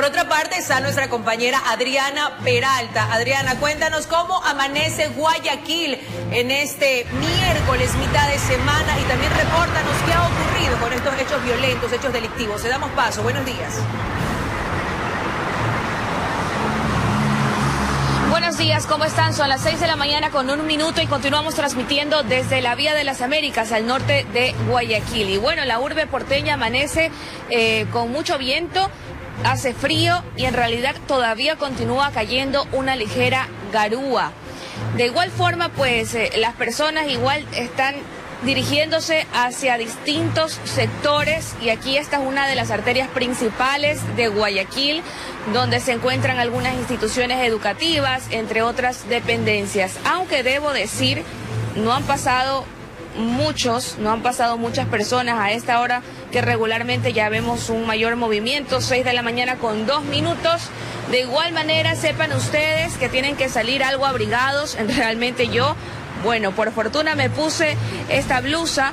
por otra parte está nuestra compañera Adriana Peralta. Adriana, cuéntanos cómo amanece Guayaquil en este miércoles, mitad de semana, y también repórtanos qué ha ocurrido con estos hechos violentos, hechos delictivos. Se damos paso. Buenos días. Buenos días, ¿cómo están? Son las 6 de la mañana con un minuto y continuamos transmitiendo desde la Vía de las Américas al norte de Guayaquil. Y bueno, la urbe porteña amanece eh, con mucho viento, hace frío y en realidad todavía continúa cayendo una ligera garúa. De igual forma, pues eh, las personas igual están dirigiéndose hacia distintos sectores y aquí esta es una de las arterias principales de Guayaquil, donde se encuentran algunas instituciones educativas, entre otras dependencias. Aunque debo decir, no han pasado muchos, no han pasado muchas personas a esta hora que regularmente ya vemos un mayor movimiento, 6 de la mañana con dos minutos. De igual manera, sepan ustedes que tienen que salir algo abrigados. Realmente yo bueno, por fortuna me puse esta blusa,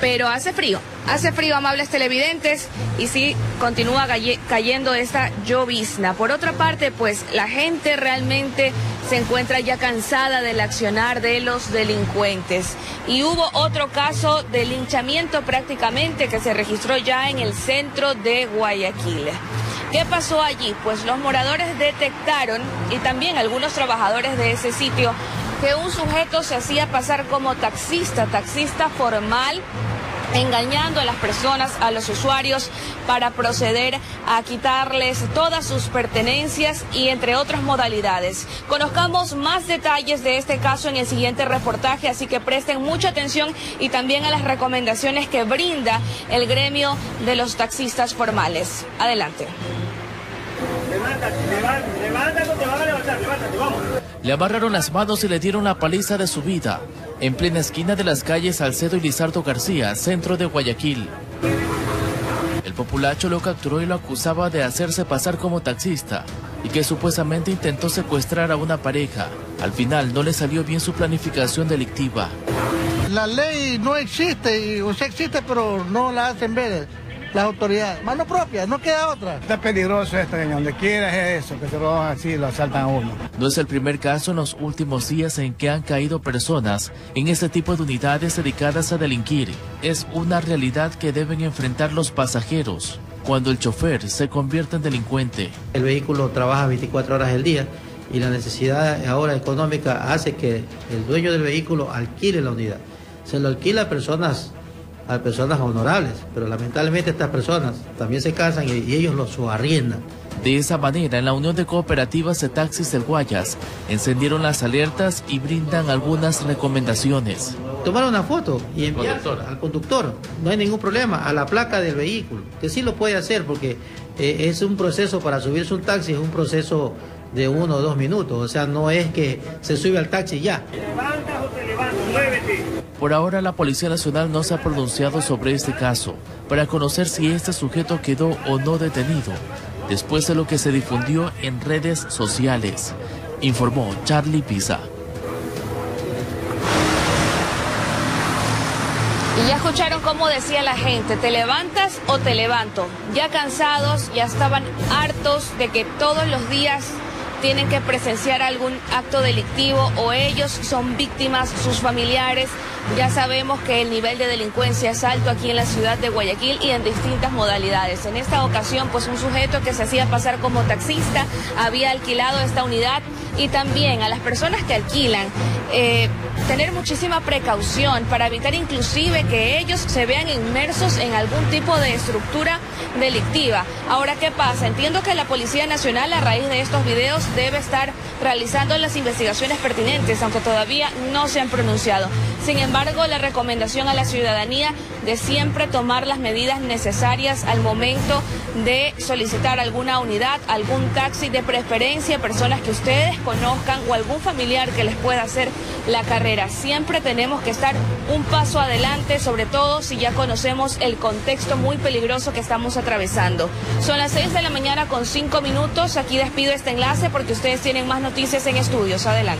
pero hace frío. Hace frío, amables televidentes, y sí, continúa cayendo esta llovizna. Por otra parte, pues la gente realmente se encuentra ya cansada del accionar de los delincuentes. Y hubo otro caso de linchamiento prácticamente que se registró ya en el centro de Guayaquil. ¿Qué pasó allí? Pues los moradores detectaron, y también algunos trabajadores de ese sitio, que un sujeto se hacía pasar como taxista, taxista formal engañando a las personas, a los usuarios, para proceder a quitarles todas sus pertenencias y entre otras modalidades. Conozcamos más detalles de este caso en el siguiente reportaje, así que presten mucha atención y también a las recomendaciones que brinda el gremio de los taxistas formales. Adelante. Le amarraron las manos y le dieron la paliza de su vida, en plena esquina de las calles Salcedo y Lizardo García, centro de Guayaquil. El populacho lo capturó y lo acusaba de hacerse pasar como taxista y que supuestamente intentó secuestrar a una pareja. Al final no le salió bien su planificación delictiva. La ley no existe, o sea existe pero no la hacen ver las autoridades. Mano propia, no queda otra. Está peligroso esto, en donde quiera es eso, que se roban así lo asaltan a uno. No es el primer caso en los últimos días en que han caído personas en este tipo de unidades dedicadas a delinquir. Es una realidad que deben enfrentar los pasajeros cuando el chofer se convierte en delincuente. El vehículo trabaja 24 horas al día y la necesidad ahora económica hace que el dueño del vehículo alquile la unidad. Se lo alquila a personas a personas honorables, pero lamentablemente estas personas también se casan y, ellos los arriendan. De esa manera, en la Unión de Cooperativas de Taxis del Guayas, encendieron las alertas y brindan algunas recomendaciones. Tomar una foto y enviar al conductor, no hay ningún problema, a la placa del vehículo, que sí lo puede hacer porque eh, es un proceso para subirse un taxi, es un proceso de uno o dos minutos, o sea, no es que se sube al taxi ya. Por ahora la Policía Nacional no se ha pronunciado sobre este caso para conocer si este sujeto quedó o no detenido después de lo que se difundió en redes sociales, informó Charlie Pisa. Y ya escucharon cómo decía la gente, ¿te levantas o te levanto? Ya cansados, ya estaban hartos de que todos los días tienen que presenciar algún acto delictivo o ellos son víctimas, sus familiares. Ya sabemos que el nivel de delincuencia es alto aquí en la ciudad de Guayaquil y en distintas modalidades. En esta ocasión, pues un sujeto que se hacía pasar como taxista había alquilado esta unidad y también a las personas que alquilan. Eh, tener muchísima precaución para evitar inclusive que ellos se vean inmersos en algún tipo de estructura delictiva. Ahora, ¿qué pasa? Entiendo que la Policía Nacional a raíz de estos videos debe estar realizando las investigaciones pertinentes, aunque todavía no se han pronunciado. Sin embargo, la recomendación a la ciudadanía de siempre tomar las medidas necesarias al momento de solicitar alguna unidad, algún taxi de preferencia, personas que ustedes conozcan o algún familiar que les pueda hacer la carrera. Siempre tenemos que estar un paso adelante, sobre todo si ya conocemos el contexto muy peligroso que estamos atravesando. Son las 6 de la mañana con 5 minutos. Aquí despido este enlace porque ustedes tienen más noticias en estudios. Adelante.